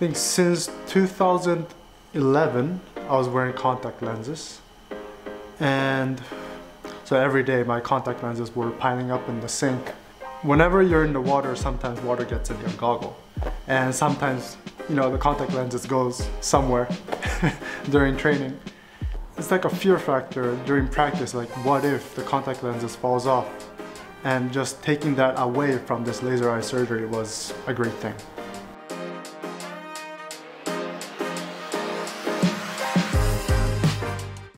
think since 2011, I was wearing contact lenses. And so every day my contact lenses were piling up in the sink. Whenever you're in the water, sometimes water gets in your goggle. And sometimes, you know, the contact lenses goes somewhere during training. It's like a fear factor during practice, like what if the contact lenses falls off? And just taking that away from this laser eye surgery was a great thing.